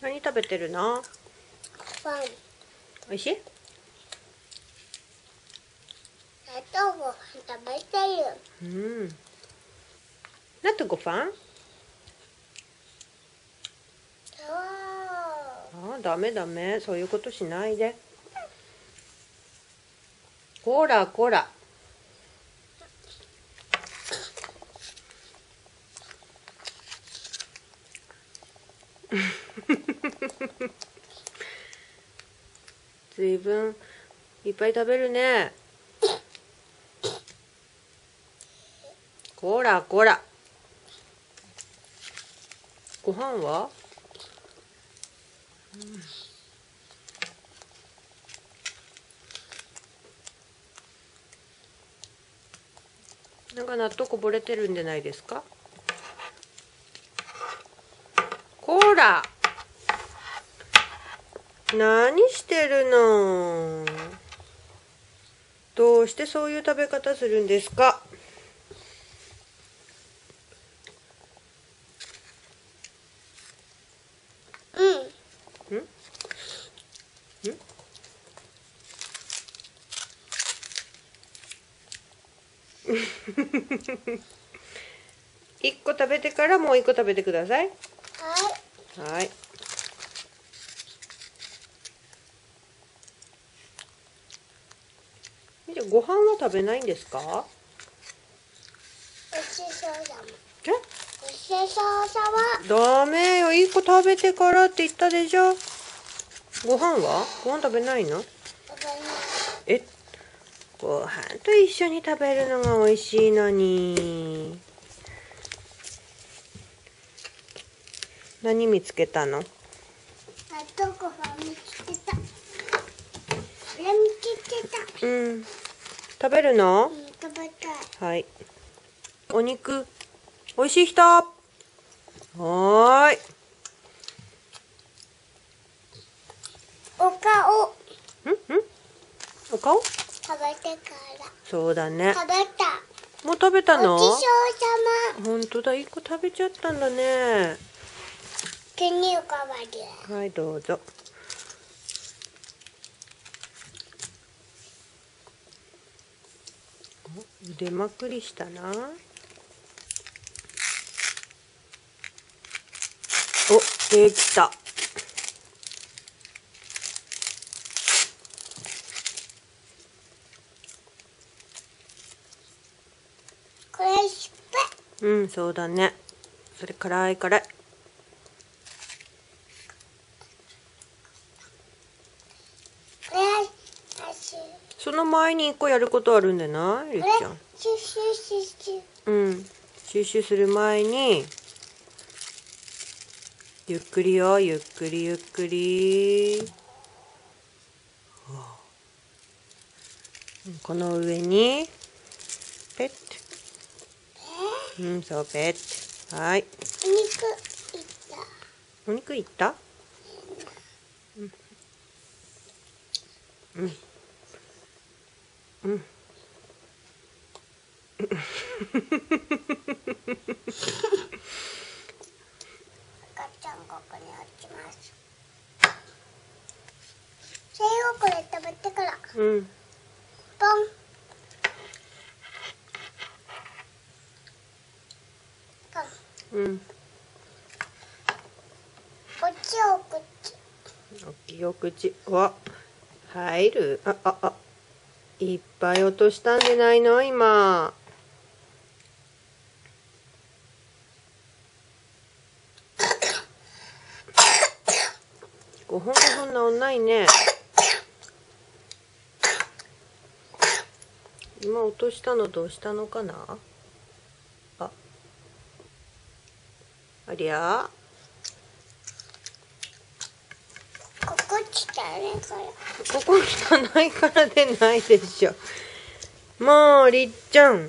何食べてるの？パン。美味しい？納豆ご飯食べてる。うん。納豆ご飯？そう。あダメダメ。そういうことしないで。こらこらずいぶんいっぱい食べるね。こらこら。ご飯は？なんか納豆こぼれてるんじゃないですか？こら。何してるの？どうしてそういう食べ方するんですか？うん。ん？ん？一個食べてからもう一個食べてください。はい。はいじゃあご飯は食べないんですか？え？ダメよ。一個食べてからって言ったでしょ。ご飯は？ご飯食べないの？食べない。え？ご飯と一緒に食べるのが美味しいのに。何見つけたの？納豆ご飯見つけた。これ見つけたうん。食べるの？うん食べたい。はい。お肉？美味しい人？はーい。お顔ん？ん？お顔食べてから。そうだね。食べた。もう食べたの？本当だ。一個食べちゃったんだね。はいどうぞお腕まくりしたな。おできた。うんそうだね。それ辛い辛いぱいこれ足その前に一個やることあるんじゃない？りっちゃん。シュシュシュシュうん。シュッシュする前にゆっくりよゆっくりゆっくり。この上にペッてうんそうペッてはい。お肉いった？お肉いった？うん。うんうん赤ちゃんここに落ちます。最後これ食べてから。うん。ポン。ポン。うん。こっちをこっち大きいお口。は入る。あああいっぱい落としたんじゃないの？今。5本5本治んないね。今落としたのどうしたのかな？あありゃここ来たねからここ汚いからでないでしょ。もうりっちゃん。